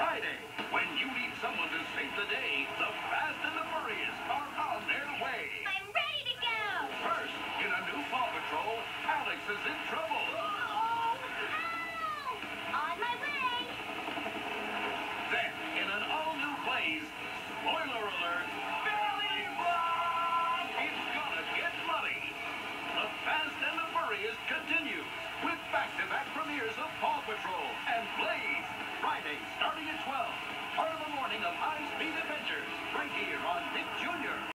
Friday. When you need someone to save the day, the Fast and the Furriest are on their way. I'm ready to go! First, in a new Paw Patrol, Alex is in trouble. Oh, help! On my way! Then, in an all-new Blaze, spoiler alert, starting at 12. Part of the morning of high-speed adventures right here on Nick Jr.